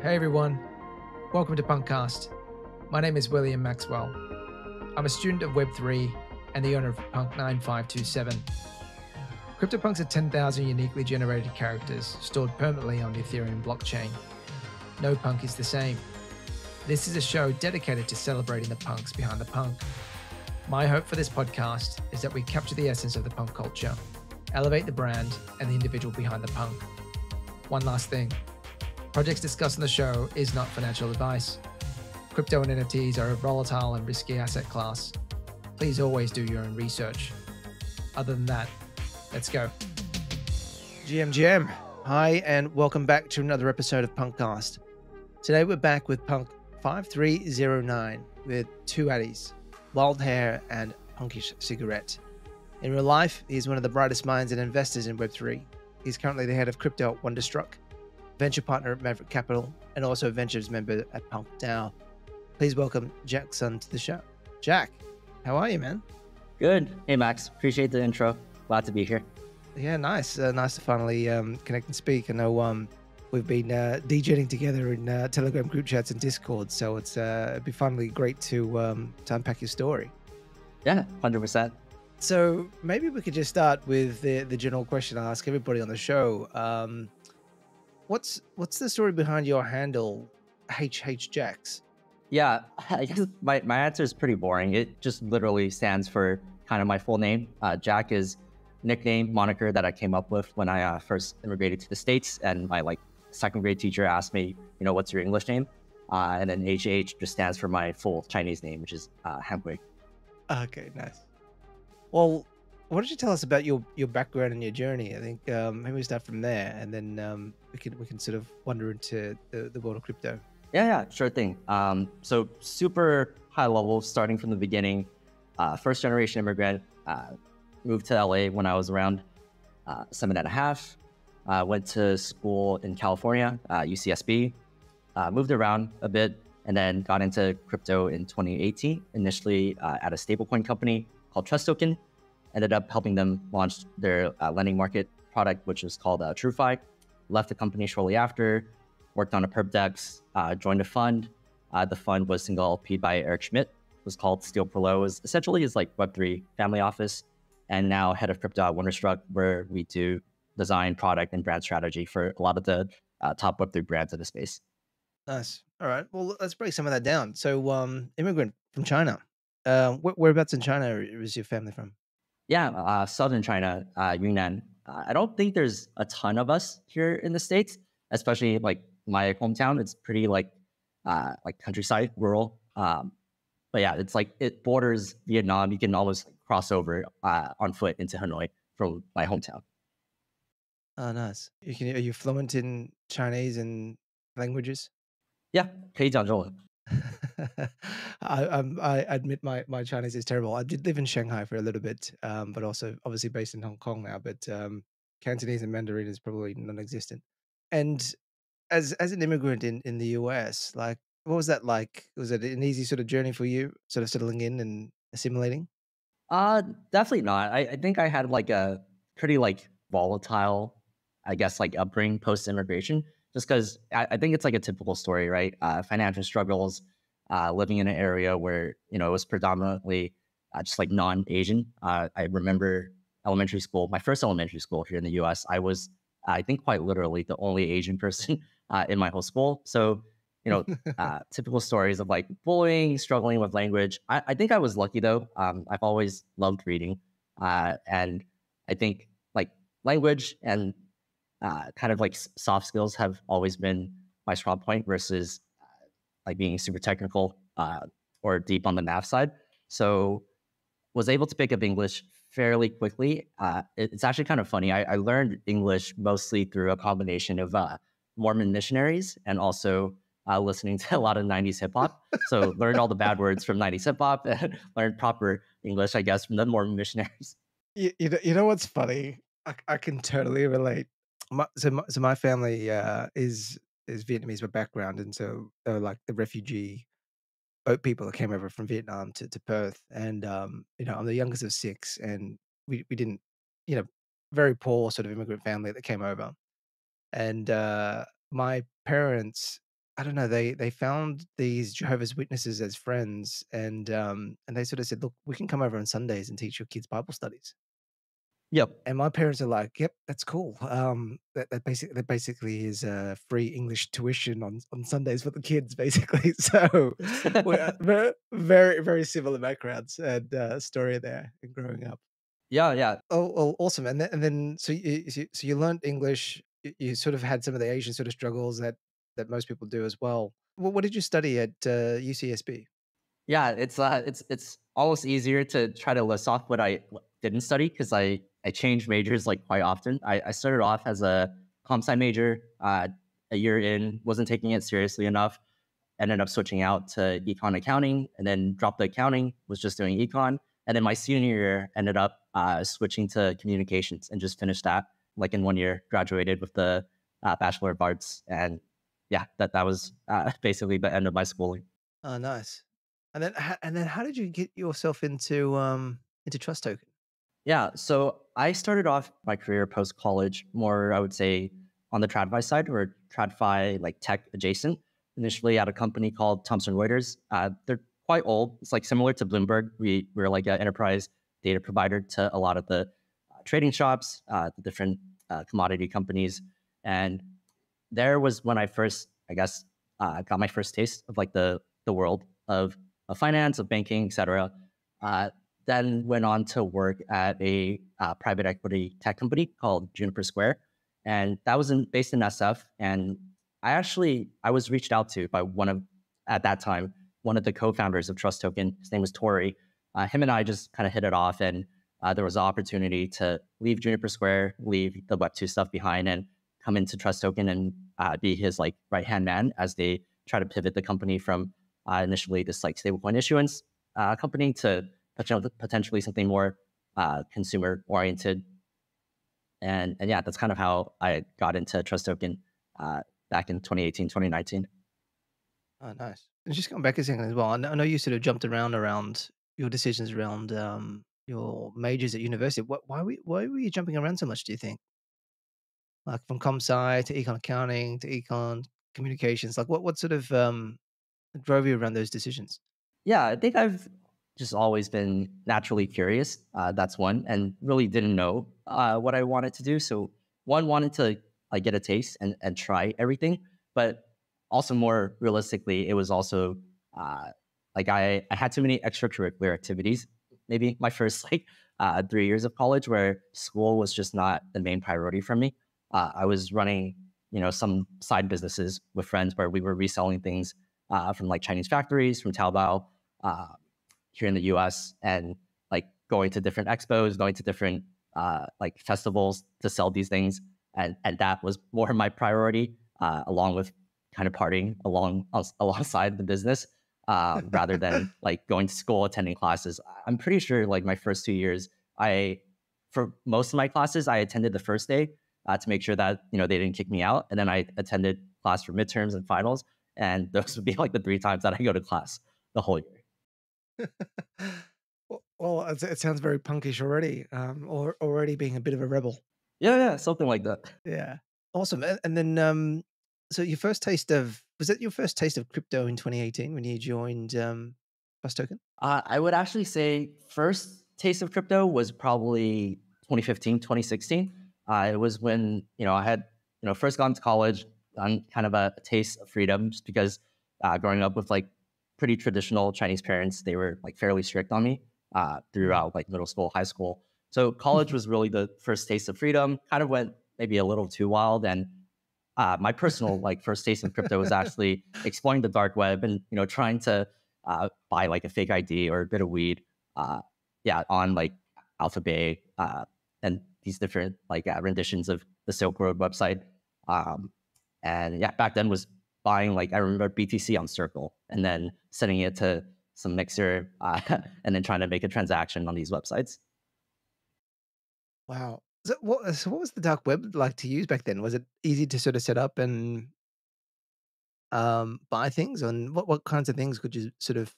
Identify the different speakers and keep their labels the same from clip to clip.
Speaker 1: Hey everyone, welcome to Punkcast. My name is William Maxwell. I'm a student of Web3 and the owner of Punk 9527. CryptoPunks are 10,000 uniquely generated characters stored permanently on the Ethereum blockchain. No punk is the same. This is a show dedicated to celebrating the punks behind the punk. My hope for this podcast is that we capture the essence of the punk culture, elevate the brand and the individual behind the punk. One last thing projects discussed on the show is not financial advice. Crypto and NFTs are a volatile and risky asset class. Please always do your own research. Other than that, let's go. GMGM. Hi, and welcome back to another episode of Punkcast. Today we're back with Punk 5309 with two addies, Wild Hair and Punkish Cigarette. In real life, he's one of the brightest minds and investors in Web3. He's currently the head of crypto at Wonderstruck, venture partner at Maverick Capital, and also a ventures member at Punk DAO. Please welcome Jack Sun to the show. Jack, how are you, man?
Speaker 2: Good. Hey, Max. Appreciate the intro. Glad to be here.
Speaker 1: Yeah, nice. Uh, nice to finally um, connect and speak. I know um, we've been uh, DJing together in uh, Telegram group chats and Discord, so it's uh, it'd be finally great to um, to unpack your story.
Speaker 2: Yeah, hundred percent.
Speaker 1: So maybe we could just start with the the general question I ask everybody on the show. Um, what's what's the story behind your handle, HH Jacks?
Speaker 2: Yeah, I guess my, my answer is pretty boring. It just literally stands for kind of my full name. Uh, Jack is nickname moniker that I came up with when I uh, first immigrated to the states, and my like second grade teacher asked me, you know, what's your English name? Uh, and then HH just stands for my full Chinese name, which is uh, Hamgui.
Speaker 1: Okay, nice. Well, why don't you tell us about your your background and your journey? I think um, maybe we start from there, and then um, we can we can sort of wander into the, the world of crypto.
Speaker 2: Yeah, yeah, sure thing. Um, so super high level, starting from the beginning. Uh, first generation immigrant, uh, moved to LA when I was around uh, seven and a half. Uh, went to school in California, UCSB. Uh, moved around a bit, and then got into crypto in 2018. Initially uh, at a stablecoin company called Trust Token. Ended up helping them launch their lending market product, which was called TrueFi. Left the company shortly after worked on a perp dex, uh, joined a fund. Uh, the fund was single LP by Eric Schmidt. Was called Steel. It was essentially his like Web3 family office. And now head of crypto at Wonderstruck, where we do design, product, and brand strategy for a lot of the uh, top Web3 brands in the space.
Speaker 1: Nice. All right. Well, let's break some of that down. So, um, immigrant from China. Uh, whereabouts in China is your family from?
Speaker 2: Yeah, uh, southern China, uh, Yunnan. I don't think there's a ton of us here in the states, especially like my hometown. It's pretty like uh, like countryside, rural. Um, but yeah, it's like it borders Vietnam. You can almost like, cross over uh, on foot into Hanoi from my hometown.
Speaker 1: Oh, nice. You can, are you fluent in Chinese and languages?
Speaker 2: Yeah, 可以讲中文.
Speaker 1: I, um, I admit my, my Chinese is terrible. I did live in Shanghai for a little bit, um, but also obviously based in Hong Kong now. But um, Cantonese and Mandarin is probably non-existent. And as as an immigrant in in the US, like what was that like? Was it an easy sort of journey for you, sort of settling in and assimilating?
Speaker 2: Uh, definitely not. I, I think I had like a pretty like volatile, I guess, like upbringing post immigration. Just because I, I, think it's like a typical story, right? Uh, financial struggles, uh, living in an area where you know it was predominantly uh, just like non-Asian. Uh, I remember elementary school, my first elementary school here in the U.S. I was, I think, quite literally the only Asian person uh, in my whole school. So, you know, uh, typical stories of like bullying, struggling with language. I, I think I was lucky though. Um, I've always loved reading. Uh, and I think like language and uh, kind of like soft skills have always been my strong point versus like being super technical uh, or deep on the math side. So, was able to pick up English fairly quickly. Uh, it's actually kind of funny. I, I, learned English mostly through a combination of uh, Mormon missionaries and also uh, listening to a lot of 90s hip hop. So learned all the bad words from 90s hip hop and learned proper English, I guess, from the Mormon missionaries.
Speaker 1: You, you, know, you know what's funny? I, I can totally relate. My, so, my, so my family uh, is is Vietnamese by background, and so they're like the refugee boat people that came over from Vietnam to, to Perth. And um, you know, I'm the youngest of six, and we we didn't, you know, very poor sort of immigrant family that came over and uh, my parents I don't know, they they found these Jehovah's Witnesses as friends, and um, and they sort of said, "Look, we can come over on Sundays and teach your kids Bible studies."
Speaker 2: Yep.
Speaker 1: And my parents are like, "Yep, that's cool." Um, that that basically that basically is uh, free English tuition on on Sundays for the kids, basically. So we're very very very similar backgrounds and uh, story there in growing up.
Speaker 2: Yeah, yeah.
Speaker 1: Oh, oh, awesome! And then and then so you so you learned English. You, sort of had some of the Asian sort of struggles that that most people do as well. What, what did you study at uh, UCSB?
Speaker 2: Yeah, it's uh, it's it's almost easier to try to list off what I didn't study because I I changed majors like quite often. I, I started off as a comp sci major. Uh, a year in, wasn't taking it seriously enough. Ended up switching out to econ accounting, and then dropped the accounting. Was just doing econ, and then my senior year ended up uh, switching to communications and just finished that like in one year. Graduated with the uh, bachelor of arts, and yeah, that that was uh, basically the end of my schooling.
Speaker 1: Oh, nice. And then and then how did you get yourself into um into Trust Token?
Speaker 2: Yeah, so I started off my career post college more, I would say, on the TradFi side or TradFi like tech adjacent. Initially at a company called Thomson Reuters. Uh, they're quite old. It's like similar to Bloomberg. We we're like an enterprise data provider to a lot of the uh, trading shops, uh, the different uh, commodity companies, and there was when I first, I guess, uh, got my first taste of like the the world of, of finance, of banking, etc. Then went on to work at a uh, private equity tech company called Juniper Square, and that was in, based in SF. And I actually I was reached out to by one of at that time one of the co-founders of Trust Token. His name was Tori. Uh, him and I just kind of hit it off, and uh, there was an opportunity to leave Juniper Square, leave the Web two stuff behind, and come into Trust Token and uh, be his like right hand man as they try to pivot the company from uh, initially this like stablecoin issuance uh, company to potentially something more uh, consumer oriented. And and yeah, that's kind of how I got into Trust Token uh, back in 2018, 2019.
Speaker 1: Oh, nice. And just going back a second as well, I know you sort of jumped around around your decisions around um, your majors at university. What, why, were, why were you jumping around so much, do you think? like from com sci to econ accounting to econ communications? Like what what sort of um, drove you around those decisions?
Speaker 2: Yeah, I think I've just always been naturally curious. Uh, that's one, and really didn't know uh, what I wanted to do. So one wanted to like get a taste and and try everything, but also more realistically, it was also uh, like I I had too many extracurricular activities. Maybe my first like uh, three years of college where school was just not the main priority for me uh, I was running, you know, some side businesses with friends where we were reselling things uh, from like Chinese factories, from Taobao here in the U.S. and like going to different expos, going to different uh, like festivals to sell these things, and and that was more my priority, uh, along with kind of partying along alongside the business. Uh, rather than like going to school, attending classes. I'm pretty sure like my first two years, I for most of my classes, I attended the first day, uh, to make sure that you know they didn't kick me out. And then I attended class for midterms and finals, and those would be like the three times that I go to class the whole year.
Speaker 1: Well, it sounds very punkish already, um, or already being a bit of a rebel.
Speaker 2: Yeah, yeah, something like that.
Speaker 1: Yeah, awesome. And then, um, so your first taste of was that your first taste of crypto in 2018 when you joined um, Trust Token?
Speaker 2: Uh, I would actually say first taste of crypto was probably 2015, 2016. Uh, it was when you know I had you know first gone to college, done kind of a, taste of freedom, just because uh, growing up with like pretty traditional Chinese parents, they were like fairly strict on me uh, throughout like middle school, high school. So college was really the first taste of freedom. Kind of went maybe a little too wild, and uh, my personal like first taste in crypto was actually exploring the dark web and you know trying to uh, buy like a fake ID or a bit of weed. Uh, yeah, on like Alphabay uh, and these different like uh, renditions of the Silk Road website. Um, and yeah, back then was buying like I remember BTC on Circle and then sending it to some mixer uh, and then trying to make a transaction on these websites.
Speaker 1: Wow. So what, so what was the dark web like to use back then? Was it easy to sort of set up and um, buy things? And what, what kinds of things could you sort of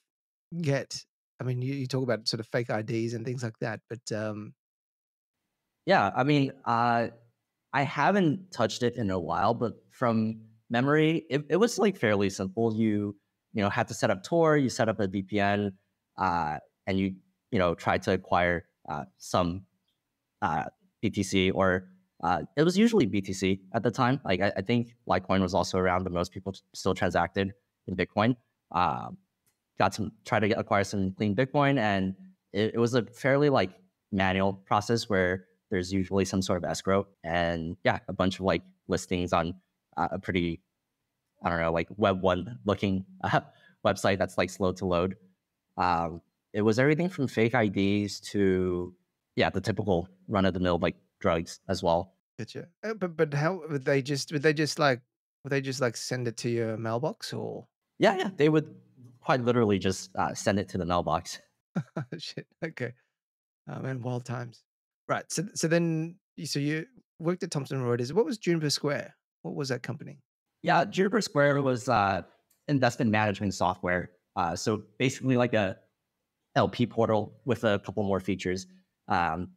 Speaker 1: get? I mean, you, you talk about sort of fake IDs and things like that, but um,
Speaker 2: yeah, I mean, uh, I haven't touched it in a while, but from memory, it, it was like fairly simple. You you know had to set up Tor, you set up a VPN, uh, and you you know try to acquire uh, some uh, BTC or uh, it was usually BTC at the time. Like I, I, think Litecoin was also around, but most people still transacted in Bitcoin. Uh, got some try to get, acquire some clean Bitcoin, and it, it, was a fairly like manual process where there's usually some sort of escrow, and yeah, a bunch of like listings on a pretty I don't know like Web one looking uh, website that's like slow to load. Um, it was everything from fake IDs to yeah the typical run of the mill like drugs as well.
Speaker 1: Gotcha. Uh, but but how would they just would they just like would they just like send it to your mailbox or?
Speaker 2: Yeah, yeah, they would quite literally just uh, send it to the mailbox.
Speaker 1: Shit. Okay. Oh man, wild times. Right. So so then so you worked at Thomson Reuters. What was Juniper Square? What was that company?
Speaker 2: Yeah, Juniper Square was uh, investment management software. Uh, so basically like a LP portal with a couple more features. Um,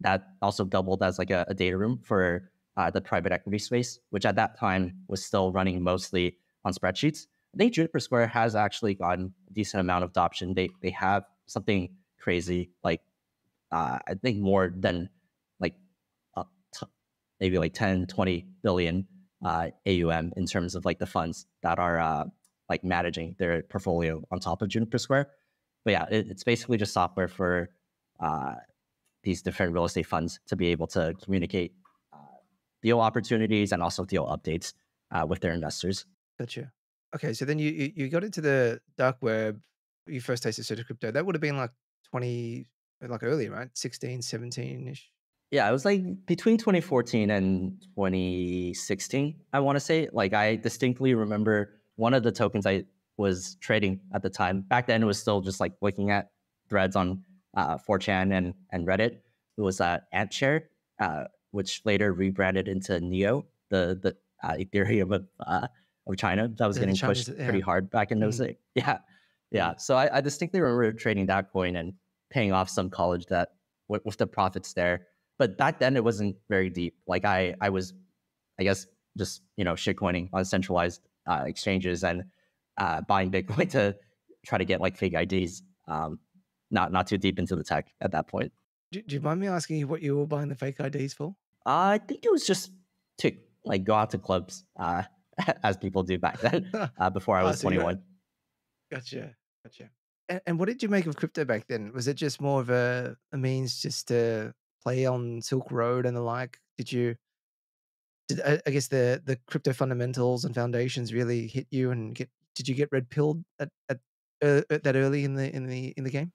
Speaker 2: that also doubled as like a, a data room for uh, the private equity space, which at that time was still running mostly on spreadsheets. I think Juniper Square has actually gotten a decent amount of adoption. They they have something crazy like uh, I think more than like maybe like 10, 20 billion uh, AUM in terms of like the funds that are uh, like managing their portfolio on top of Juniper Square. But yeah, it, it's basically just software for uh, these different real estate funds to be able to communicate uh, deal opportunities and also deal updates uh, with their investors.
Speaker 1: Gotcha. Okay, so then you, you got into the dark web. You first tasted crypto. That would have been like twenty, like early, right? 16, 17 ish.
Speaker 2: Yeah, it was like between 2014 and 2016. I want to say. Like I distinctly remember one of the tokens I was trading at the time. Back then, it was still just like looking at threads on uh, 4chan and, and Reddit. It was uh, AntShare, uh, which later rebranded into Neo, the the uh, Ethereum of, uh, of China that was getting pushed yeah. pretty hard back in those mm-hmm. days. Yeah, yeah. So I, I, distinctly remember trading that coin and paying off some college debt with, with the profits there. But back then it wasn't very deep. Like I I was, I guess, just you know shitcoining on centralized uh, exchanges and uh, buying Bitcoin to try to get like fake IDs. Um, not not too deep into the tech at that point.
Speaker 1: Do, do you mind me asking you what you were buying the fake IDs for?
Speaker 2: Uh, I think it was just to like go out to clubs, uh, as people do back then, uh, before I was oh, 21.
Speaker 1: Gotcha, gotcha. And, and, what did you make of crypto back then? Was it just more of a, a means just to play on Silk Road and the like? Did you? Did I, I guess the the crypto fundamentals and foundations really hit you and get? Did you get red pilled at, at uh, that early in the in the in the game?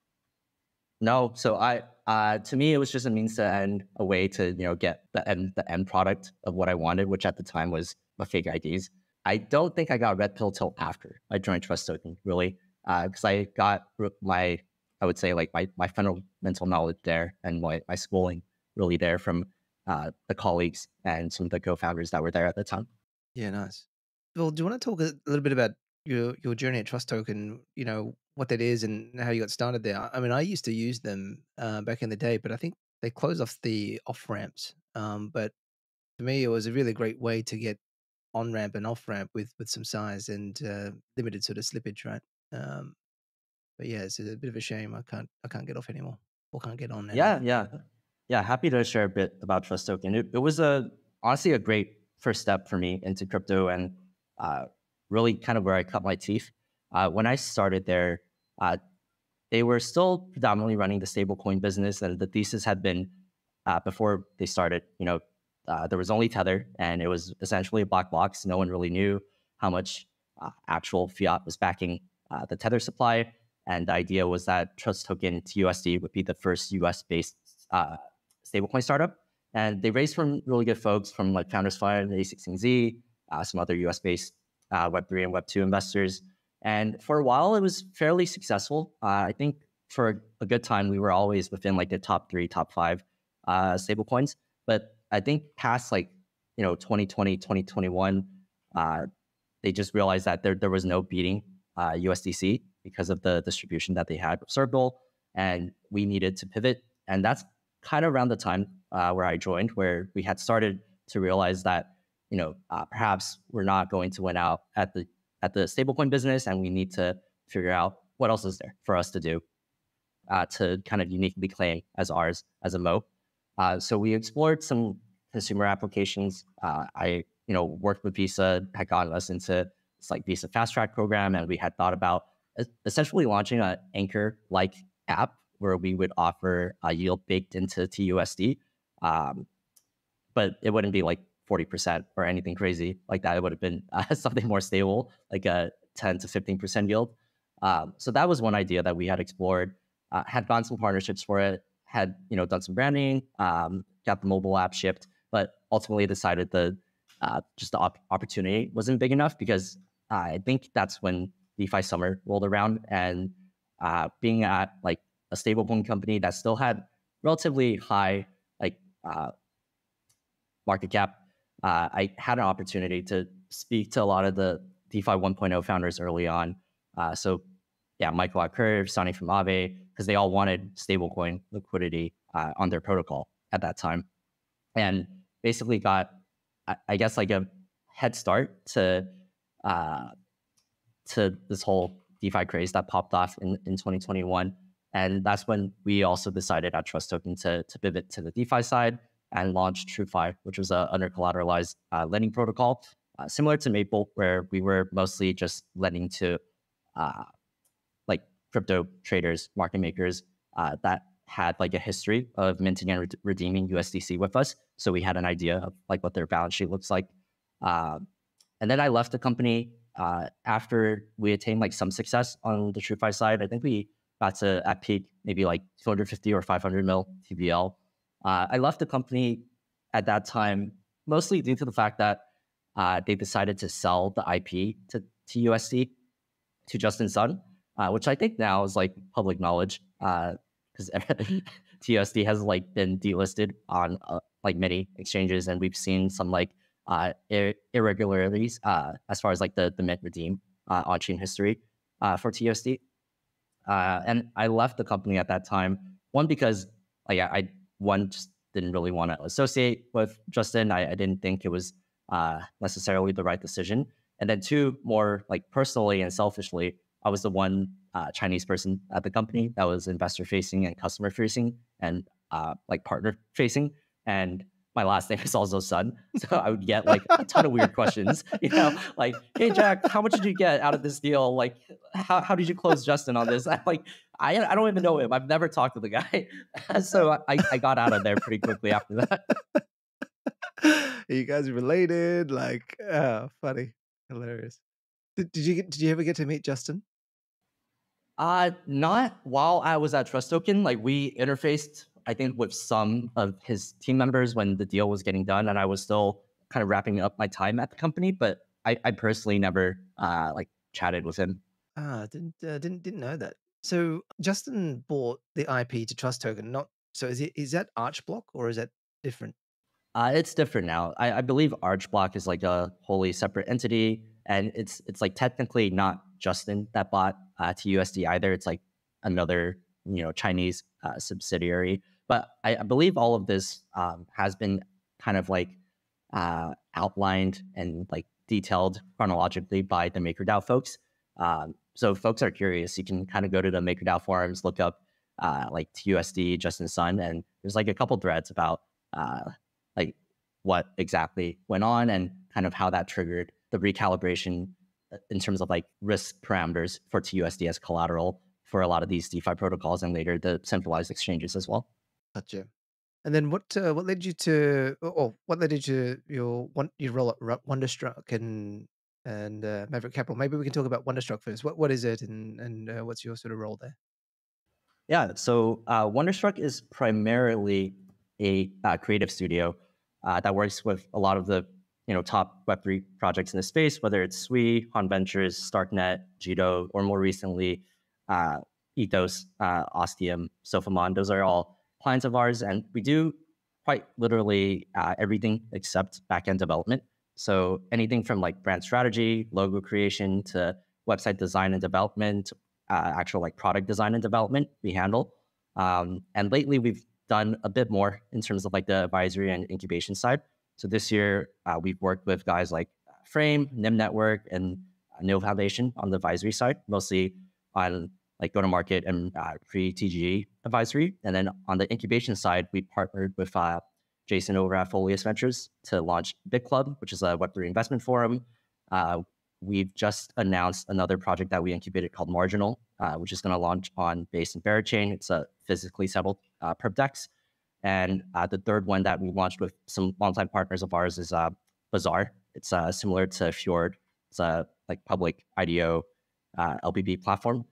Speaker 2: No, so I uh, to me it was just a means to end, a way to you know get the end the end product of what I wanted, which at the time was my fake IDs. I don't think I got red pill till after I joined Trust Token, really, because uh, I got my I would say like my my fundamental knowledge there and my my schooling really there from uh, the colleagues and some of the co-founders that were there at the time.
Speaker 1: Yeah, nice. Well, do you want to talk a little bit about your your journey at Trust Token? You know, what that is and how you got started there. I mean, I used to use them uh, back in the day, but I think they closed off the off ramps. Um, but to me, it was a really great way to get on ramp and off ramp with with some size and uh, limited sort of slippage, right? Um, but yeah, it's a bit of a shame I can't I can't get off anymore or can't get on.
Speaker 2: Yeah, yeah, yeah. Happy to share a bit about Trust Token. It, it was a honestly a great first step for me into crypto and uh, really kind of where I cut my teeth. Uh, when I started there, uh, they were still predominantly running the stablecoin business, and the thesis had been uh, before they started. You know, uh, there was only Tether, and it was essentially a black box. No one really knew how much uh, actual fiat was backing the Tether supply. And the idea was that Trust Token TUSD would be the first US based stablecoin startup. And they raised from really good folks from like Founders Fund, A16Z, some other US based Web3 and Web2 investors. And for a while, it was fairly successful. Uh, I think for a good time, we were always within like the top three, top five uh, stable. But I think past like, you know, 2020, 2021, uh, they just realized that there, there was no beating uh, USDC because of the distribution that they had with Circle. And we needed to pivot. And that's kind of around the time uh, where I joined, where we had started to realize that you know, uh, perhaps we're not going to win out at the at the stablecoin business, and we need to figure out what else is there for us to do uh, to kind of uniquely claim as ours as a moat. Uh, so we explored some consumer applications. Uh, I, you know, worked with Visa, had gotten us into this like Visa Fast Track program, and we had thought about essentially launching an anchor-like app where we would offer a yield baked into TUSD, um, but it wouldn't be like 40% or anything crazy like that. It would have been uh, something more stable, like a 10 to 15% yield. Um, so that was one idea that we had explored, uh, had gone some partnerships for it, had you know done some branding, um, got the mobile app shipped, but ultimately decided the uh, just the op- opportunity wasn't big enough because I think that's when DeFi summer rolled around and uh, being at like a stablecoin company that still had relatively high like uh, market cap, uh, I had an opportunity to speak to a lot of the DeFi 1.0 founders early on. Uh, so yeah, Michael at Curve, Stani from Aave, because they all wanted stablecoin liquidity uh, on their protocol at that time, and basically got, I, I guess, like a head start to uh, to this whole DeFi craze that popped off in, in 2021. And that's when we also decided at Trust Token to, to pivot to the DeFi side and launch TrueFi, which was a under collateralized uh, lending protocol, uh, similar to Maple, where we were mostly just lending to uh, like crypto traders, market makers uh, that had like a history of minting and re- redeeming USDC with us. So we had an idea of like what their balance sheet looks like. Uh, and then I left the company uh, after we attained like some success on the TrueFi side. I think we got to at peak maybe like 250 or 500 mil TVL. Uh, I left the company at that time mostly due to the fact that uh, they decided to sell the IP to, TUSD to Justin Sun, uh, which I think now is like public knowledge because uh, TUSD has like been delisted on uh, like many exchanges, and we've seen some like uh, ir- irregularities uh, as far as like the the mint redeem uh, on chain history uh, for TUSD. Uh, and I left the company at that time. One because like I one just didn't really want to associate with Justin. I, I didn't think it was uh, necessarily the right decision. And then two, more like personally and selfishly, I was the one uh, Chinese person at the company that was investor facing and customer facing and uh, like partner facing. And my last name is also Sun. So I would get like a ton of weird questions, you know, like, hey, Jack, how much did you get out of this deal? Like, how, how did you close Justin on this? I'm like, I, I don't even know him. I've never talked to the guy. so I, I got out of there pretty quickly after that.
Speaker 1: Are you guys related? Like, oh, funny, hilarious. Did, did you did you ever get to meet Justin?
Speaker 2: Uh, not while I was at Trust Token. Like we interfaced I think with some of his team members when the deal was getting done, and I was still kind of wrapping up my time at the company. But I, I personally never uh, like chatted with him.
Speaker 1: Ah, didn't uh, didn't didn't know that. So Justin bought the IP to Trust Token. Not so is it is that Archblock or is that different?
Speaker 2: Uh, it's different now. I, I believe Archblock is like a wholly separate entity, and it's it's like technically not Justin that bought uh, TUSD either. It's like another you know Chinese uh, subsidiary. But I, I believe all of this um, has been kind of like uh, outlined and like detailed chronologically by the MakerDAO folks. Um, so if folks are curious, you can kind of go to the MakerDAO forums, look up uh, like TUSD, Justin Sun, and there's like a couple threads about uh, like what exactly went on and kind of how that triggered the recalibration uh, in terms of like risk parameters for TUSD as collateral for a lot of these DeFi protocols and later the centralized exchanges as well.
Speaker 1: Gotcha. And then what uh, what led you to or what led you to your one your role at Wonderstruck and and uh, Maverick Capital? Maybe we can talk about Wonderstruck first. What what is it and and uh, what's your sort of role there?
Speaker 2: Yeah, so uh, Wonderstruck is primarily a uh, creative studio uh, that works with a lot of the you know top Web three projects in the space, whether it's Sui, Han Ventures, Starknet, Jito, or more recently Ethos, Ostium, Sofamon. Those are all clients of ours, and we do quite literally uh, everything except backend development. So anything from like brand strategy, logo creation to website design and development, uh, actual like product design and development, we handle. Um, and lately, we've done a bit more in terms of like the advisory and incubation side. So this year, uh, we've worked with guys like Frame, Nim Network, and uh, Nil Foundation on the advisory side, mostly on like go to market and uh, pre TGE advisory. And then on the incubation side, we partnered with uh, Jason over at Folius Ventures to launch Bit Club, which is a Web3 investment forum. Uh, we've just announced another project that we incubated called Marginal, uh, which is going to launch on Base and Berachain. It's a physically settled uh, perp dex. And uh, the third one that we launched with some longtime partners of ours is uh, Bazaar. It's similar to Fjord. It's a like public IDO LBP platform.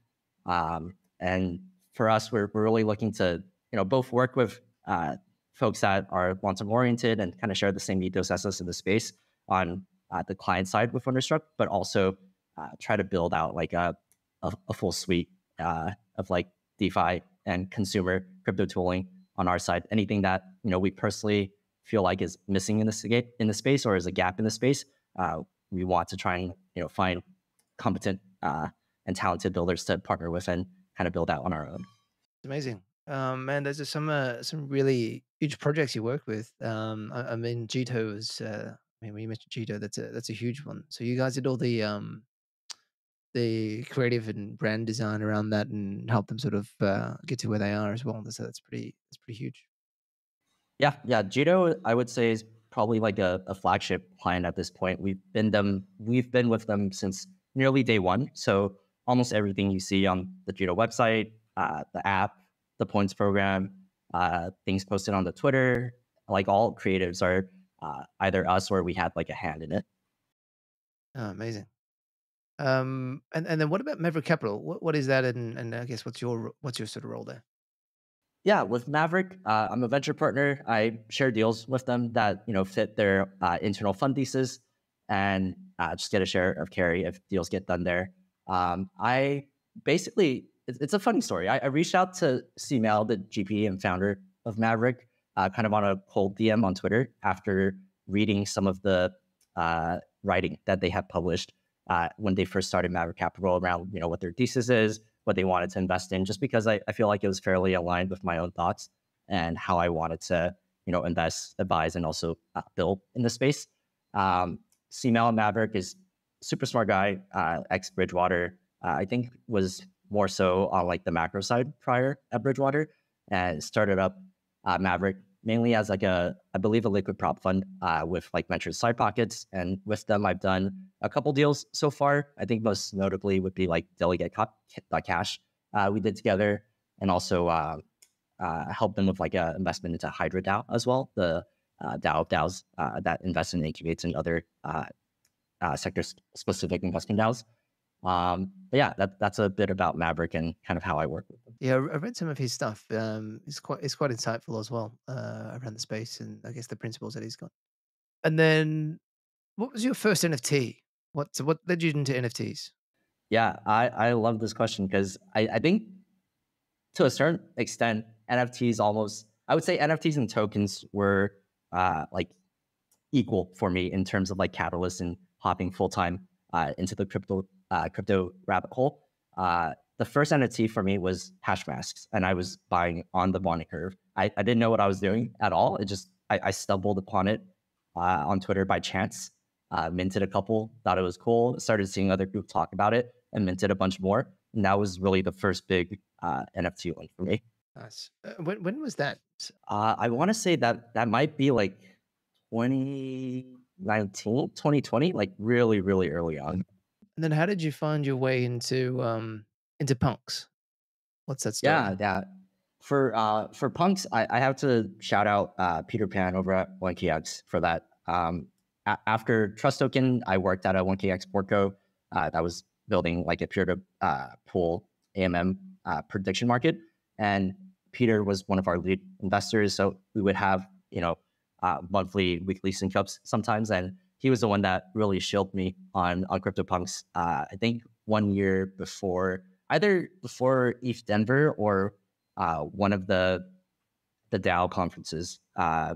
Speaker 2: Um, and for us, we're, we're really looking to you know both work with uh, folks that are long-term oriented and kind of share the same ethos as us in the space on uh, the client side with Wonderstruck, but also uh, try to build out like a, a, a full suite uh, of like DeFi and consumer crypto tooling on our side. Anything that you know we personally feel like is missing in the in the space or is a gap in the space, uh, we want to try and you know find competent uh, and talented builders to partner with and kind of build out on our own.
Speaker 1: Amazing. Um, man, there's some uh, some really huge projects you work with. Um, I, I mean, Jito is. Uh, I mean, when you mentioned Jito, that's a that's a huge one. So you guys did all the um, the creative and brand design around that, and help them sort of uh, get to where they are as well. So that's pretty that's pretty huge.
Speaker 2: Yeah, yeah. Jito, I would say, is probably like a, a flagship client at this point. We've been them. We've been with them since nearly day one. So almost everything you see on the Jito website, uh, the app, the points program, uh, things posted on the Twitter, like all creatives are uh, either us or we had like a hand in it.
Speaker 1: Oh, amazing. Um, and and then what about Maverick Capital? What what is that? And and I guess what's your what's your sort of role there?
Speaker 2: Yeah, with Maverick, uh, I'm a venture partner. I share deals with them that you know fit their uh, internal fund thesis, and uh, just get a share of carry if deals get done there. Um, I basically, it's, it's, a funny story. I, I reached out to CML, the GP and founder of Maverick, uh, kind of on a cold DM on Twitter after reading some of the uh, writing that they had published uh, when they first started Maverick Capital around you know what their thesis is, what they wanted to invest in, just because I, I feel like it was fairly aligned with my own thoughts and how I wanted to you know invest, advise, and also uh, build in the space. Um, CML Maverick is super smart guy, uh, ex Bridgewater. Uh, I think was more so on like the macro side prior at Bridgewater, and started up uh, Maverick mainly as like a, I believe, a liquid prop fund uh, with like ventures side pockets. And with them, I've done a couple deals so far. I think most notably would be like Delegate Cash uh, we did together, and also uh, uh, helped them with like an investment into Hydra DAO as well, the uh, DAO DAOs uh, that invest and incubates and other uh, sector specific investment DAOs. Um, but yeah, that, that's a bit about Maverick and kind of how I work with them.
Speaker 1: Yeah, I read some of his stuff. Um, it's quite it's quite insightful as well uh, around the space and I guess the principles that he's got. And then, what was your first NFT? What what led you into NFTs?
Speaker 2: Yeah, I I love this question because I I think to a certain extent NFTs almost I would say NFTs and tokens were uh, like equal for me in terms of like catalysts and hopping full time uh, into the crypto uh, crypto rabbit hole. Uh, the first NFT for me was Hashmasks, and I was buying on the bonding curve. I, I didn't know what I was doing at all. It just I, I stumbled upon it uh, on Twitter by chance. Uh, minted a couple, thought it was cool. Started seeing other groups talk about it, and minted a bunch more. And that was really the first big uh, NFT one for me.
Speaker 1: Nice. When when was that?
Speaker 2: Uh, I want to say that that might be like 2019, 2020, like really, really early on.
Speaker 1: And then how did you find your way into um into punks? What's that story?
Speaker 2: Yeah, yeah. For uh for punks, I, I have to shout out uh, Peter Pan over at 1KX for that. Um, a- after Trust Token, I worked at a 1KX Portco uh, that was building like a peer to uh, pool AMM uh, prediction market, and Peter was one of our lead investors. So we would have you know uh, monthly, weekly sync ups sometimes, and he was the one that really shielded me on on CryptoPunks. Uh, I think one year before, either before ETH Denver or uh, one of the the DAO conferences uh,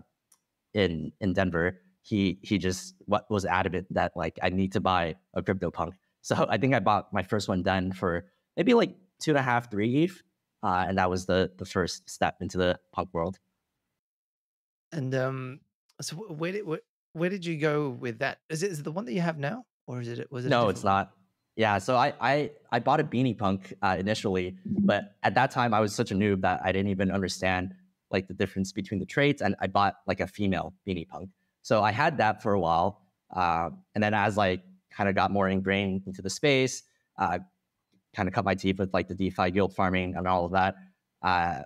Speaker 2: in in Denver. He he just what was adamant that like I need to buy a CryptoPunk. So I think I bought my first one done for maybe like two and a half, three ETH, uh, and that was the the first step into the punk world.
Speaker 1: And um, so where did where, where did you go with that? Is it is it the one that you have now, or is it was it?
Speaker 2: No, it's not. Yeah, so I I I bought a Beanie Punk uh, initially, but at that time I was such a noob that I didn't even understand like the difference between the traits, and I bought like a female Beanie Punk. So I had that for a while, uh, and then as I kind of got more ingrained into the space, uh, kind of cut my teeth with like the DeFi yield farming and all of that. Uh,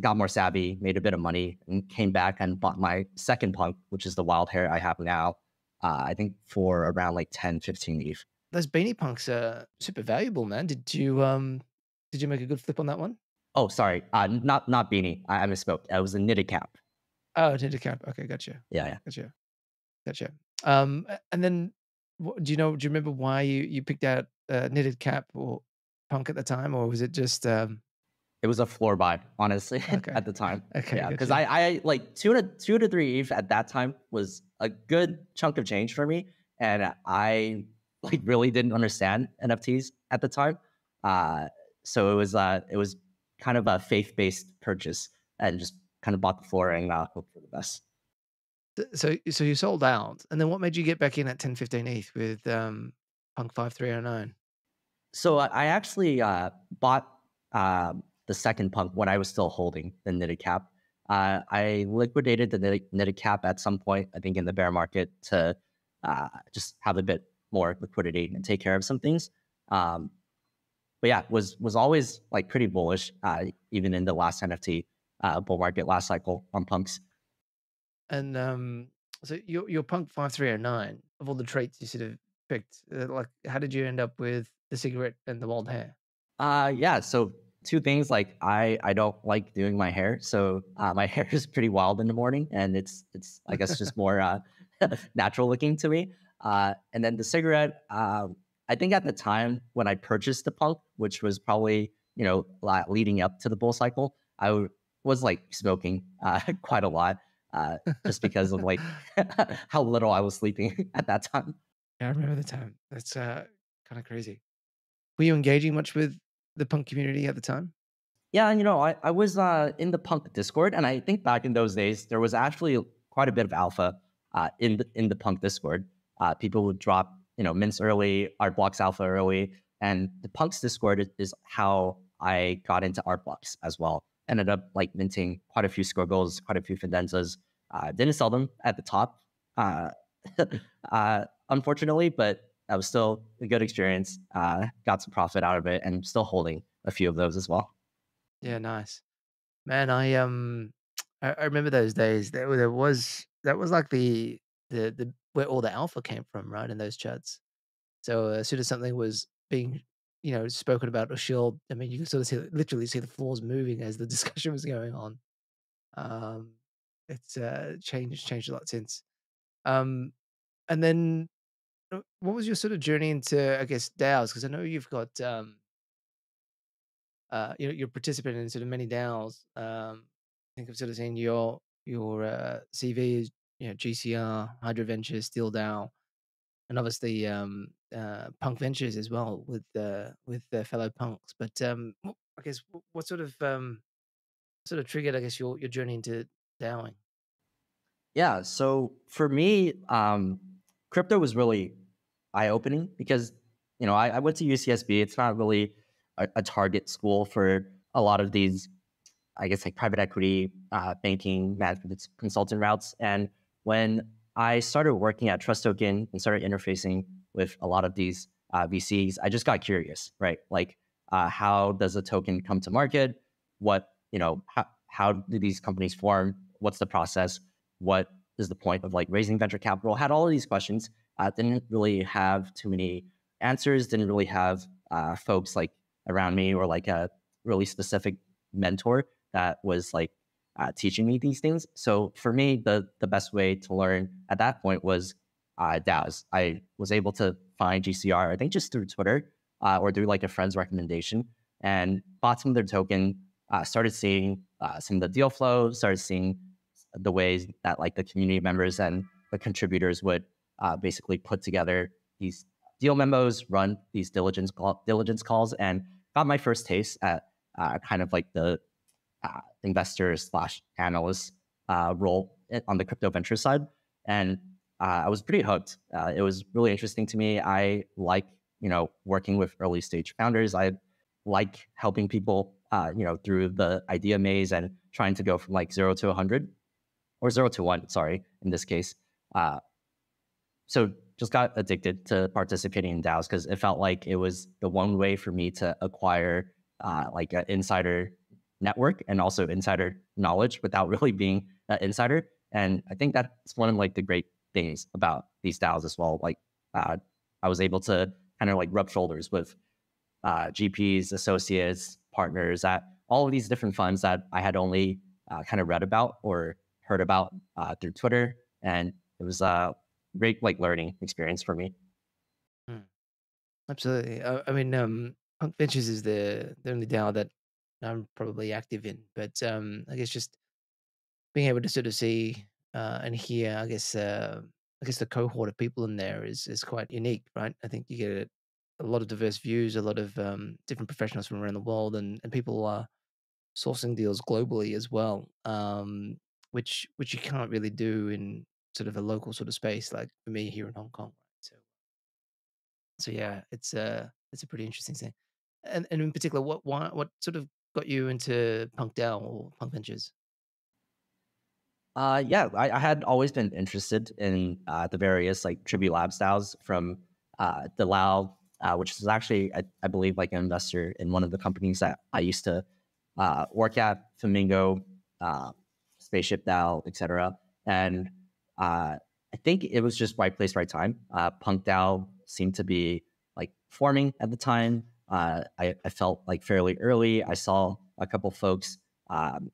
Speaker 2: got more savvy, made a bit of money, and came back and bought my second punk, which is the wild hair I have now. Uh, I think for around like 10, 15 ETH.
Speaker 1: Those beanie punks are super valuable, man. Did you um did you make a good flip on that one?
Speaker 2: Oh, sorry. Uh, not not beanie. I, I misspoke. It was a knitted cap.
Speaker 1: Oh, it did cap. Okay, gotcha,
Speaker 2: Yeah, yeah.
Speaker 1: gotcha, gotcha. Um, and then what, do you know? Do you remember why you you picked out uh, knitted cap or punk at the time, or was it just um?
Speaker 2: It was a floor buy, honestly,
Speaker 1: Okay.
Speaker 2: at the time.
Speaker 1: Okay,
Speaker 2: yeah, because. I, I like two to two to three ETH at that time was a good chunk of change for me, and I like really didn't understand NFTs at the time. Uh, so it was uh, it was kind of a faith based purchase, and just kind of bought the floor and uh, hope for the best.
Speaker 1: So so you sold out, and then what made you get back in at 10, 15 ETH with um punk five three oh nine?
Speaker 2: So I I actually uh, bought um, the second punk when I was still holding the knitted cap. Uh, I liquidated the knitted, knitted cap at some point, I think in the bear market, to uh, just have a bit more liquidity and take care of some things. Um, but yeah, was was always like pretty bullish, uh, even in the last NFT uh, bull market last cycle on punks.
Speaker 1: And um, so your your punk five three oh nine of all the traits you sort of picked, uh, like how did you end up with the cigarette and the wild hair?
Speaker 2: Uh yeah, so two things like I I don't like doing my hair. So uh, my hair is pretty wild in the morning and it's it's I guess just more uh natural looking to me. Uh and then the cigarette uh, I think at the time when I purchased the punk, which was probably, you know, leading up to the bull cycle, I was like smoking uh quite a lot uh just because of like how little I was sleeping at that time.
Speaker 1: Yeah, I remember the time. That's uh, kind of crazy. Were you engaging much with the punk community at the time?
Speaker 2: Yeah, and you know, I, I was uh, in the punk Discord, and I think back in those days there was actually quite a bit of alpha uh, in the in the punk Discord. Uh, people would drop, you know, mints early, art blocks alpha early, and the punks Discord is, how I got into art blocks as well. Ended up like minting quite a few squiggles, quite a few fidenzas. Uh, didn't sell them at the top, uh, uh, unfortunately, but that was still a good experience. Uh, got some profit out of it, and still holding a few of those as well.
Speaker 1: Yeah, nice. Man, I um, I, I remember those days. There, there was that was like the the the where all the alpha came from, right? In those chats. So uh, as soon as something was being, you know, spoken about or shilled, I mean, you could sort of see, literally see the floors moving as the discussion was going on. Um, it's uh changed changed a lot since. Um, and then what was your sort of journey into, I guess, DAOs? Because I know you've got um, uh, you know, you're participating in sort of many DAOs. Um, I think I've sort of seen your your uh, CV you know GCR, Hydra Ventures, Steel DAO, and obviously um, uh, Punk Ventures as well with uh, with uh, fellow punks. But um, I guess what sort of um, sort of triggered, I guess, your your journey into DAOing?
Speaker 2: Yeah. So for me, um, crypto was really eye opening because, you know, I, I went to UCSB. It's not really a, a target school for a lot of these, I guess, like private equity, uh, banking, management consultant routes. And when I started working at Trust Token and started interfacing with a lot of these uh, VCs, I just got curious, right? Like, uh, how does a token come to market? What, you know, how, how do these companies form? What's the process? what is the point of like raising venture capital? Had all of these questions. Uh, didn't really have too many answers. Didn't really have uh, folks like around me or like a really specific mentor that was like uh, teaching me these things. So for me, the the best way to learn at that point was uh, DAOs. I was able to find GCR, I think just through Twitter uh, or through like a friend's recommendation, and bought some of their token. Uh, started seeing uh, some of the deal flow. Started seeing the ways that like the community members and the contributors would uh, basically put together these deal memos, run these diligence call, diligence calls, and got my first taste at uh, kind of like the uh, investor slash analyst uh, role on the crypto venture side. And uh, I was pretty hooked. Uh, it was really interesting to me. I like you know working with early stage founders. I like helping people uh, you know through the idea maze and trying to go from like zero to 100 or zero to one. Sorry, in this case. Uh, so just got addicted to participating in DAOs because it felt like it was the one way for me to acquire uh, like an insider network and also insider knowledge without really being an insider. And I think that's one of like the great things about these DAOs as well. Like uh, I was able to kind of like rub shoulders with uh, GPs, associates, partners at all of these different funds that I had only uh, kind of read about or heard about uh, through Twitter. And it was a great like learning experience for me.
Speaker 1: Mm. Absolutely. I, I mean, um, Punk Ventures is the the only DAO that I'm probably active in, but um, I guess just being able to sort of see uh, and hear, I guess, uh, I guess the cohort of people in there is is quite unique, right? I think you get a, a lot of diverse views, a lot of um, different professionals from around the world, and and people are sourcing deals globally as well, um, which which you can't really do in sort of a local sort of space like for me here in Hong Kong. So, so yeah, it's a it's a pretty interesting thing. And and in particular, what why, what sort of got you into Punk DAO or Punk Ventures?
Speaker 2: Uh, yeah, I, I had always been interested in uh, the various like Tribute lab styles from uh, the LAO, uh, which is actually, I, I, believe, like an investor in one of the companies that I used to uh, work at, Flamingo, uh, Spaceship DAO, etc. And uh, I think it was just right place, right time. Uh, Punk DAO seemed to be like forming at the time. Uh, I, I, felt like fairly early. I saw a couple folks um,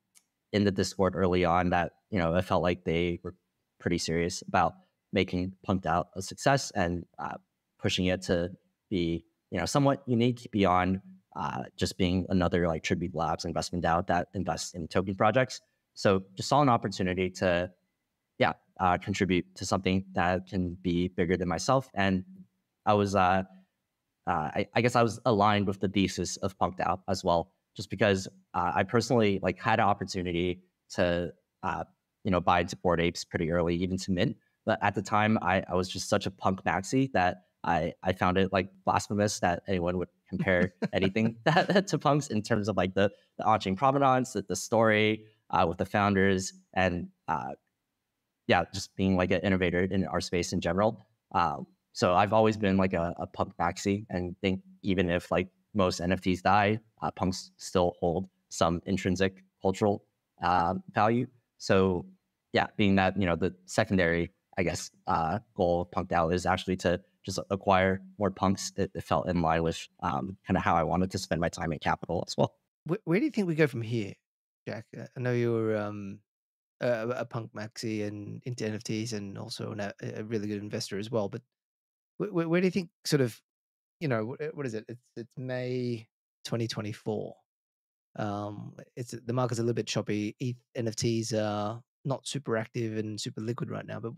Speaker 2: in the Discord early on that you know I felt like they were pretty serious about making Punk DAO a success and uh, pushing it to be you know somewhat unique beyond uh, just being another like Tribute Labs investment DAO that invests in token projects. So just saw an opportunity to uh, contribute to something that can be bigger than myself. And I was, uh, uh, I, I, guess I was aligned with the thesis of Punk DAO as well, just because uh, I personally like had an opportunity to, uh, you know, buy into Bored Apes pretty early, even to mint. But at the time, I, I was just such a punk maxi that I, I found it like blasphemous that anyone would compare anything that, to punks in terms of like the, the on-chain provenance, the, the story uh, with the founders, and uh, yeah, just being like an innovator in our space in general. Um, so I've always been like a, a punk maxi and think even if like most NFTs die, uh, punks still hold some intrinsic cultural uh, value. So yeah, being that, you know, the secondary, I guess, uh, goal of Punk DAO is actually to just acquire more punks. It, it felt in line with um, kind of how I wanted to spend my time and capital as well.
Speaker 1: Where, where do you think we go from here, Jack? I know you're um, a, a punk maxi and into NFTs and also a really good investor as well. But where, where do you think sort of, you know, what is it? It's it's May 2024. Um, it's the market's a little bit choppy. ETH NFTs are not super active and super liquid right now. But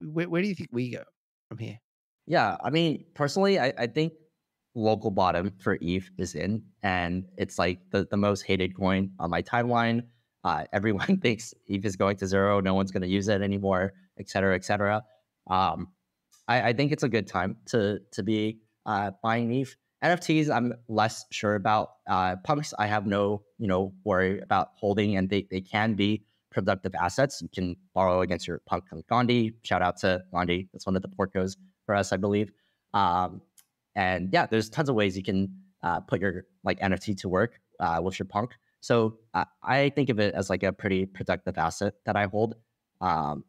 Speaker 1: where, where do you think we go from here?
Speaker 2: Yeah, I mean, personally, I, I think local bottom for ETH is in, and it's like the, the most hated coin on my timeline. Uh, everyone thinks ETH is going to zero. No one's going to use it anymore, et cetera, et cetera. Um, I, I, think it's a good time to to be uh, buying ETH. NFTs, I'm less sure about. Uh, punks, I have no you know worry about holding, and they, they can be productive assets. You can borrow against your punk Gondi. Shout out to Gondi. That's one of the portcos for us, I believe. Um, and yeah, there's tons of ways you can uh, put your like NFT to work uh, with your punk. So uh, I think of it as like a pretty productive asset that I hold. Um,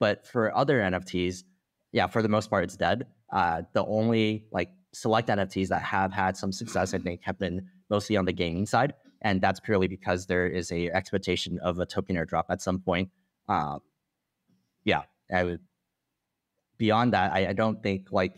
Speaker 2: but for other NFTs, yeah, for the most part, it's dead. Uh, the only like select NFTs that have had some success, I think, have been mostly on the gaming side, and that's purely because there is a expectation of a token airdrop at some point. Um, yeah, I would. Beyond that, I, I don't think like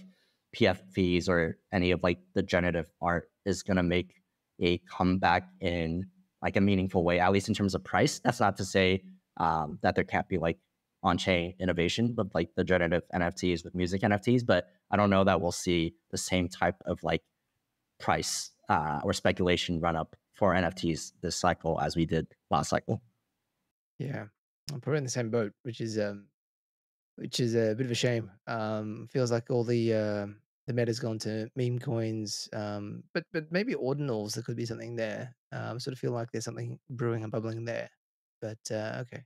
Speaker 2: PFPs or any of like the generative art is gonna make a comeback in like a meaningful way, at least in terms of price. That's not to say um, that there can't be like on-chain innovation with like the generative NFTs with music NFTs, but I don't know that we'll see the same type of like price uh, or speculation run up for NFTs this cycle as we did last cycle.
Speaker 1: Yeah, I'm probably in the same boat, which is um, which is a bit of a shame. Um, feels like all the uh, the meta's gone to meme coins, um, but but maybe ordinals. There could be something there. Um, sort of feel like there's something brewing and bubbling there. But uh, okay,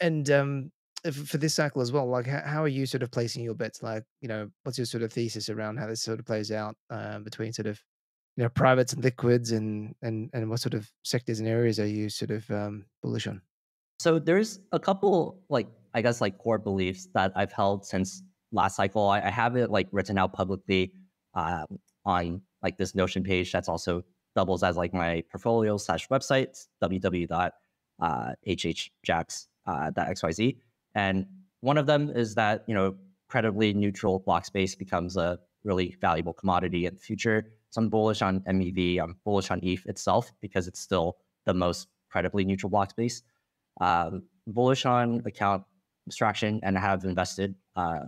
Speaker 1: and um, for this cycle as well, like how, how are you sort of placing your bets? Like you know, what's your sort of thesis around how this sort of plays out uh, between sort of you know privates and liquids, and and and what sort of sectors and areas are you sort of um, bullish on?
Speaker 2: So there's a couple like I guess like core beliefs that I've held since last cycle. I, I have it like written out publicly um, on like this Notion page that's also doubles as like my portfolio slash website www.hhjax.xyz. And one of them is that you know credibly neutral block space becomes a really valuable commodity in the future. So I'm bullish on MEV. I'm bullish on ETH itself because it's still the most credibly neutral block space um, bullish on account abstraction and have invested uh,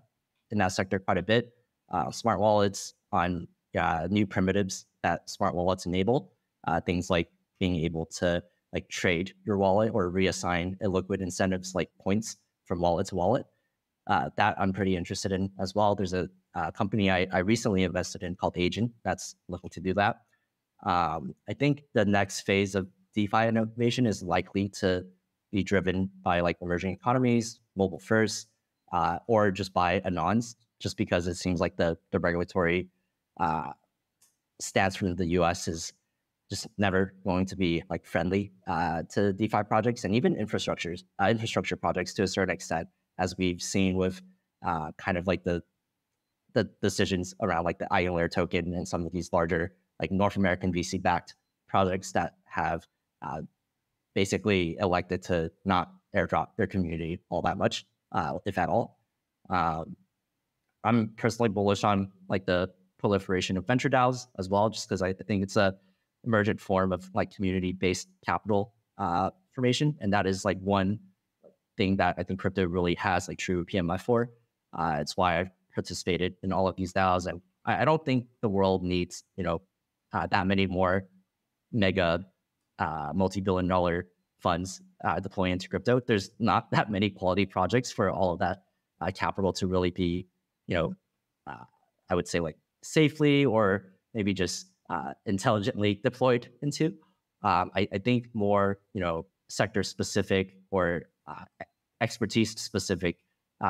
Speaker 2: in that sector quite a bit. Uh, smart wallets on uh, new primitives that smart wallets enable, uh, things like being able to like trade your wallet or reassign illiquid incentives like points from wallet to wallet. Uh, that I'm pretty interested in as well. There's a, a company I, I, recently invested in called Agent that's looking to do that. Um, I think the next phase of DeFi innovation is likely to be driven by like emerging economies, mobile first, uh, or just by anons, just because it seems like the the regulatory uh, stance from the U.S. is just never going to be like friendly uh, to DeFi projects and even infrastructures, uh, infrastructure projects to a certain extent, as we've seen with uh, kind of like the the decisions around like the Eigenlayer token and some of these larger like North American VC backed projects that have uh, basically elected to not airdrop their community all that much, uh, if at all. Um, I'm personally bullish on like the proliferation of venture DAOs as well, just because I think it's a emergent form of like community-based capital uh, formation, and that is like one thing that I think crypto really has like true PMF for. Uh, it's why I've participated in all of these DAOs, and I, I don't think the world needs you know uh, that many more mega uh, multi-billion dollar funds uh, deploying into crypto. There's not that many quality projects for all of that uh, capital to really be, you know, uh, I would say like safely or maybe just uh, intelligently deployed into. Um, I, I, think more, you know, sector specific or uh, expertise specific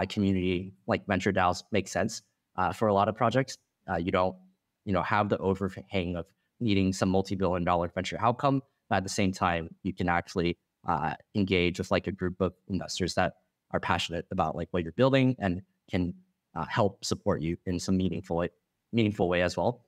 Speaker 2: community like venture DAOs make sense for a lot of projects. you don't, you know, have the overhang of needing some multi-billion dollar venture outcome but at the same time, you can actually uh, engage with like a group of investors that are passionate about like what you're building and can uh, help support you in some meaningful meaningful way as well.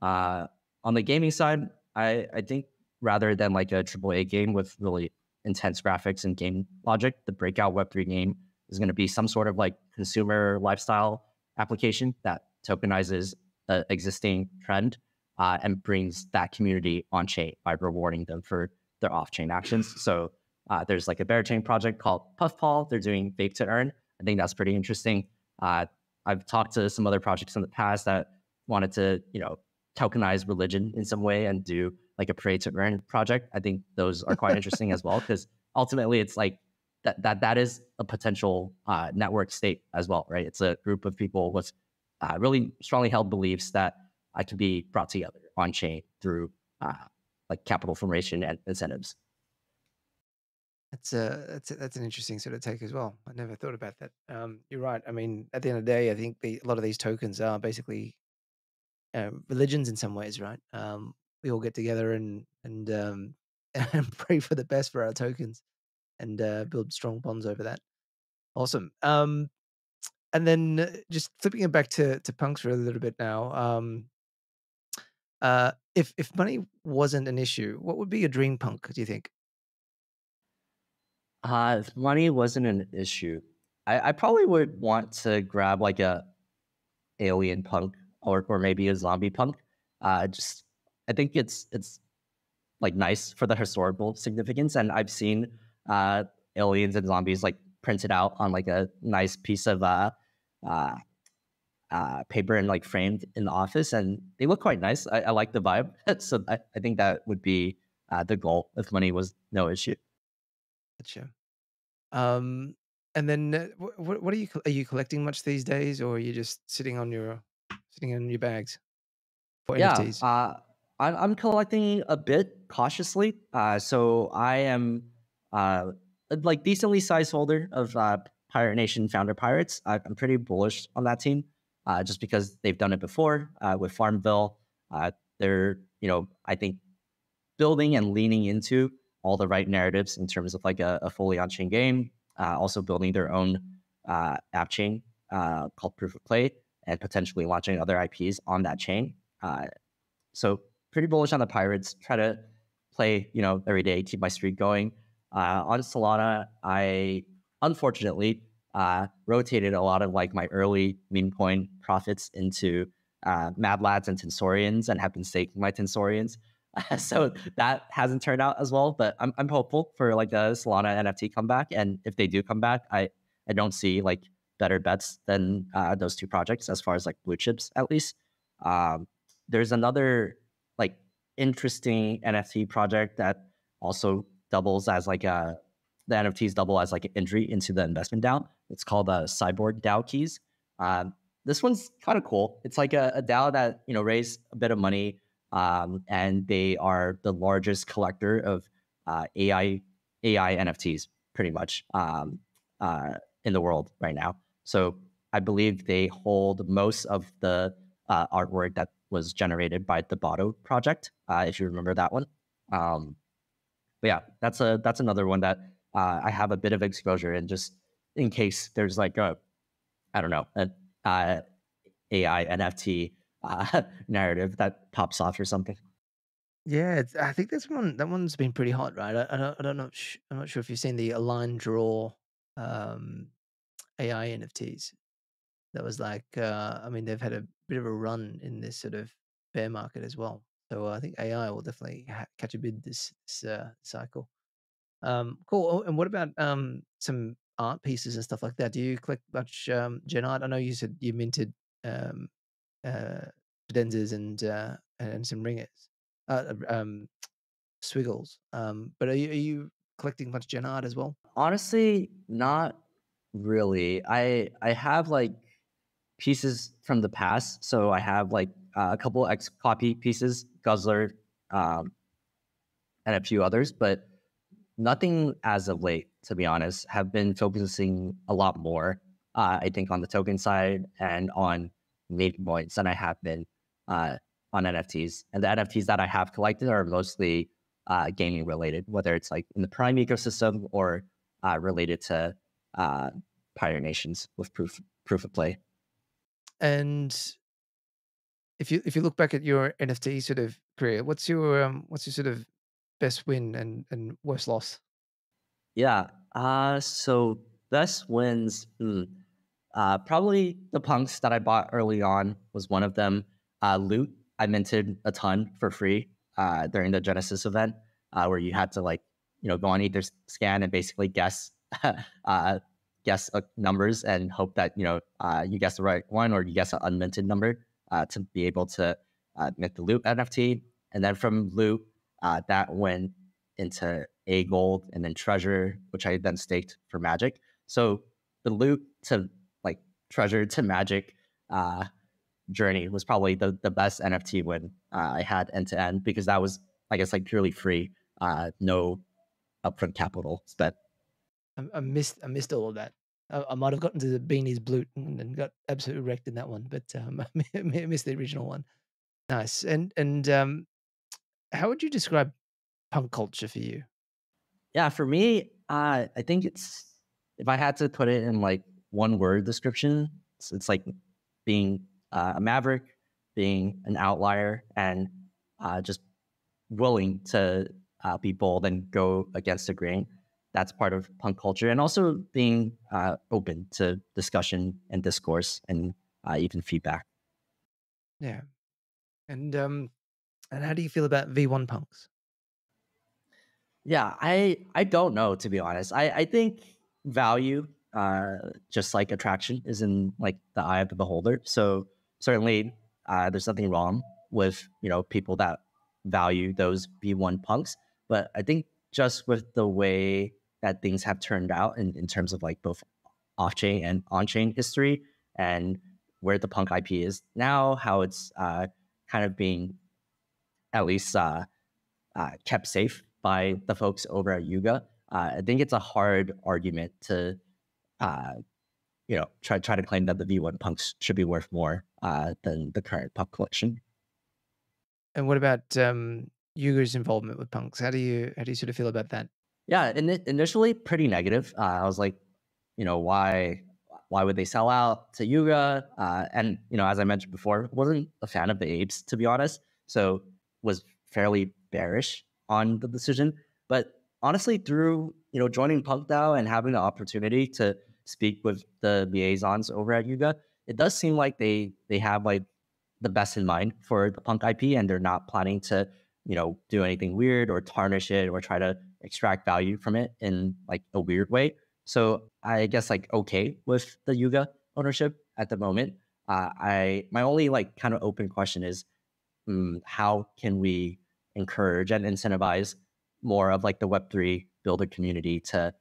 Speaker 2: Uh, on the gaming side, I, I think rather than like a AAA game with really intense graphics and game logic, the breakout Web3 game is going to be some sort of like consumer lifestyle application that tokenizes an existing trend uh, and brings that community on chain by rewarding them for their off chain actions. So uh, there's like a Berachain project called Puffpaw. They're doing bake to earn. I think that's pretty interesting. Uh, I've talked to some other projects in the past that wanted to, you know, tokenize religion in some way and do like a pray to earn project. I think those are quite interesting as well because ultimately it's like that that that is a potential uh, network state as well, right? It's a group of people with uh, really strongly held beliefs that uh, can be brought together on chain through uh, like capital formation and incentives.
Speaker 1: That's a that's a, that's an interesting sort of take as well. I never thought about that. Um, you're right. I mean, at the end of the day, I think the, a lot of these tokens are basically uh, religions in some ways, right? Um, we all get together and and um, and pray for the best for our tokens and uh, build strong bonds over that. Awesome. Um, and then uh, just flipping it back to to punks for a little bit now. Um, uh, if if money wasn't an issue, what would be your dream punk? Do you think?
Speaker 2: Uh, if money wasn't an issue, I, I probably would want to grab like a alien punk or or maybe a zombie punk. Uh, just I think it's it's like nice for the historical significance, and I've seen uh, aliens and zombies like printed out on like a nice piece of uh, uh uh, paper and like framed in the office, and they look quite nice. I, I like the vibe, so I, I, think that would be uh, the goal if money was no issue.
Speaker 1: Gotcha. Um, and then uh, what what are you are you collecting much these days, or are you just sitting on your sitting in your bags for
Speaker 2: Yeah, uh, I'm, I'm collecting a bit cautiously. Uh, so I am uh, a, like decently sized holder of uh, Pirate Nation founder pirates. I'm pretty bullish on that team, uh, just because they've done it before uh, with Farmville. Uh, they're you know I think building and leaning into all the right narratives in terms of like a, a fully on chain game. Uh, also building their own uh, app chain uh, called Proof of Play and potentially launching other IPs on that chain. So pretty bullish on the Pirates. Try to play, you know, every day, keep my streak going. On Solana, I unfortunately uh, rotated a lot of like my early meme coin profits into uh, Mad Lads and Tensorians and have been staking my Tensorians. so that hasn't turned out as well, but I'm, I'm hopeful for like the Solana NFT comeback. And if they do come back, I, I don't see like better bets than uh, those two projects as far as like blue chips, at least. Um, there's another like interesting NFT project that also doubles as like a the NFTs double as like an entry into the investment DAO. It's called the uh, Cyborg DAO Keys. Um, this one's kind of cool. It's like a, a DAO that you know raised a bit of money, um, and they are the largest collector of uh, AI AI NFTs, pretty much um, uh, in the world right now. So I believe they hold most of the uh, artwork that was generated by the Botto project, uh, if you remember that one. Um, but yeah, that's a that's another one that uh, I have a bit of exposure and just in case there's like a, I don't know, an uh, AI NFT uh, narrative that pops off or something.
Speaker 1: Yeah, I think this one that one's been pretty hot, right? I, I don't I don't know. I'm not sure if you've seen the alignDRAW um, AI NFTs. That was like, uh, I mean, they've had a bit of a run in this sort of bear market as well. So I think AI will definitely ha- catch a bid this, this uh, cycle. Um, cool. Oh, and what about um, some art pieces and stuff like that? Do you collect much um, gen art? I know you said you minted um, uh, and uh, and some ringers, uh, um, Squiggles. Um, but are you, are you collecting much gen art as well?
Speaker 2: Honestly, not really. I I have like pieces from the past. So I have like uh, a couple X copy pieces, Guzzler, um, and a few others, but nothing as of late, to be honest, have been focusing a lot more, uh, I think, on the token side and on meme points than I have been uh, on NFTs. And the NFTs that I have collected are mostly uh, gaming related, whether it's like in the Prime ecosystem or uh, related to uh, Nations with proof proof of play.
Speaker 1: And if you if you look back at your NFT sort of career, what's your um, what's your sort of best win and and worst loss?
Speaker 2: Yeah. Uh so best wins. Hmm, uh, probably the punks that I bought early on was one of them. Uh, loot I minted a ton for free uh, during the Genesis event, uh, where you had to like you know go on either scan and basically guess uh, guess uh, numbers and hope that you know you guess the right one or you guess an unminted number to be able to mint the loot NFT. And then from loot, uh, that went into a gold and then treasure, which I then staked for magic. So the loot to like treasure to magic uh, journey was probably the, the best NFT win I had end to end because that was, I guess, like purely free, uh, no upfront capital spent.
Speaker 1: I, missed I missed all of that. I, I might have gotten to the beanies blue and got absolutely wrecked in that one, but um, I missed the original one. Nice. And and um, how would you describe punk culture for you?
Speaker 2: Yeah, for me, uh, I think it's if I had to put it in like one word description, it's, it's like being uh, a maverick, being an outlier, and uh, just willing to uh, be bold and go against the grain that's part of punk culture and also being uh, open to discussion and discourse and uh, even feedback
Speaker 1: yeah and um and how do you feel about v1 punks?
Speaker 2: Yeah i i don't know to be honest. I i think value uh just like attraction is in like the eye of the beholder. So certainly uh there's nothing wrong with you know people that value those v1 punks. But i think just with the way that things have turned out in, in terms of like both off chain and on chain history and where the punk IP is now, how it's uh, kind of being at least uh, uh, kept safe by the folks over at Yuga. Uh, I think it's a hard argument to, uh, you know, try try to claim that the V1 punks should be worth more uh, than the current punk collection.
Speaker 1: And what about um, Yuga's involvement with punks? How do you how do you sort of feel about that?
Speaker 2: Yeah, in, initially pretty negative. Uh, I was like, you know, why why would they sell out to Yuga? Uh, and you know, as I mentioned before, wasn't a fan of the apes to be honest. So was fairly bearish on the decision. But honestly, through you know joining Punk DAO and having the opportunity to speak with the liaisons over at Yuga, it does seem like they they have like the best in mind for the Punk IP, and they're not planning to you know do anything weird or tarnish it or try to extract value from it in like a weird way. So I guess like okay with the Yuga ownership at the moment. Uh, I my only like kind of open question is, um, how can we encourage and incentivize more of like the Web3 builder community to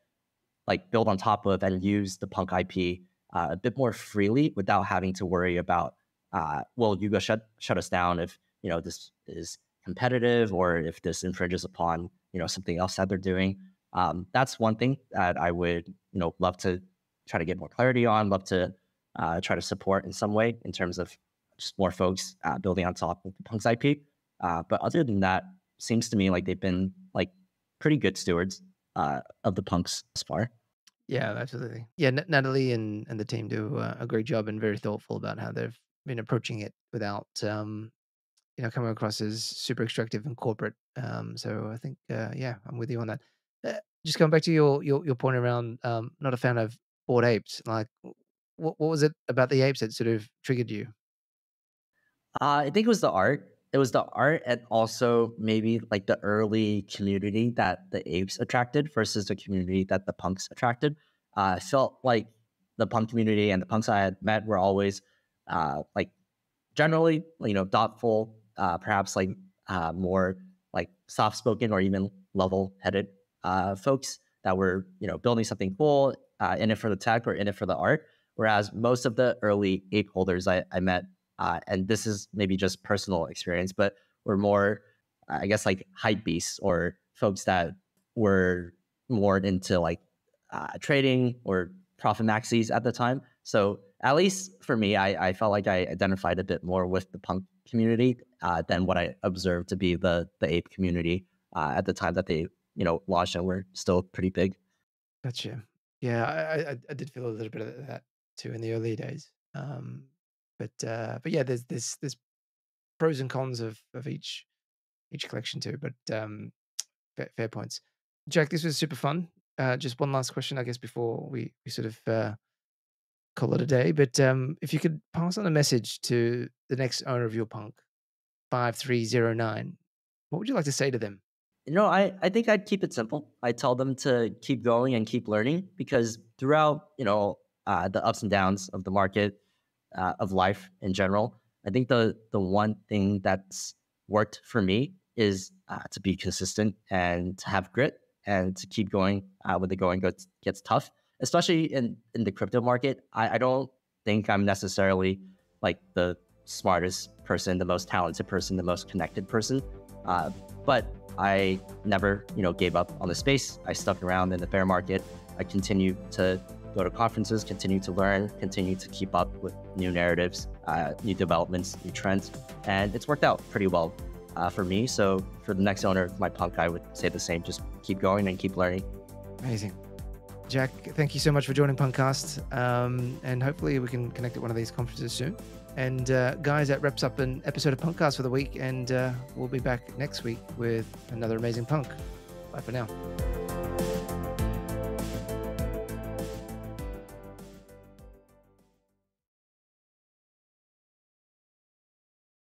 Speaker 2: like build on top of and use the Punk IP uh, a bit more freely without having to worry about, uh, well, Yuga shut shut us down if you know this is competitive or if this infringes upon you know something else that they're doing. Um, that's one thing that I would you know love to try to get more clarity on. Love to uh, try to support in some way in terms of just more folks uh, building on top of the Punk's IP. Uh, but other than that, seems to me like they've been like pretty good stewards uh, of the punks thus far.
Speaker 1: Yeah, absolutely. Yeah, N- Natalie and, and the team do a great job and very thoughtful about how they've been approaching it without, um, you know, coming across as super extractive and corporate. Um, so I think, uh, yeah, I'm with you on that. Uh, just going back to your your, your point around um, not a fan of bored apes. Like, what what was it about the apes that sort of triggered you?
Speaker 2: Uh, I think it was the art it was the art and also maybe like the early community that the apes attracted versus the community that the punks attracted. Uh, I felt like the punk community and the punks I had met were always uh, like generally, you know, thoughtful, uh, perhaps like uh, more like soft spoken or even level headed uh, folks that were, you know, building something cool uh, in it for the tech or in it for the art. Whereas most of the early ape holders I, I met uh, and this is maybe just personal experience, but we're more, I guess, like hype beasts or folks that were more into like uh, trading or profit maxis at the time. So at least for me, I, I felt like I identified a bit more with the punk community uh, than what I observed to be the the ape community uh, at the time that they you know launched and were still pretty big.
Speaker 1: Gotcha. Yeah, I, I, I did feel a little bit of that too in the early days. Um, but uh, but yeah, there's there's there's pros and cons of of each each collection too. But um, fair, fair points. Jack, this was super fun. Uh, just one last question, I guess, before we we sort of uh, call it a day. But um, if you could pass on a message to the next owner of your punk, five three zero nine, what would you like to say to them?
Speaker 2: You know, I, I think I'd keep it simple. I tell them to keep going and keep learning because throughout, you know, uh, the ups and downs of the market, uh, of life in general. I think the the one thing that's worked for me is uh, to be consistent and to have grit and to keep going uh, when the going gets gets tough. Especially in in the crypto market, I, I don't think I'm necessarily like the smartest person, the most talented person, the most connected person. Uh, but I never, you know, gave up on the space. I stuck around in the bear market. I continue to go to conferences, continue to learn, continue to keep up with new narratives, uh, new developments, new trends. And it's worked out pretty well uh, for me. So for the next owner my punk, I would say the same. Just keep going and keep learning.
Speaker 1: Amazing. Jack, thank you so much for joining Punkcast. Um, and hopefully we can connect at one of these conferences soon. And uh, guys, that wraps up an episode of Punkcast for the week. And uh, we'll be back next week with another amazing punk. Bye for now.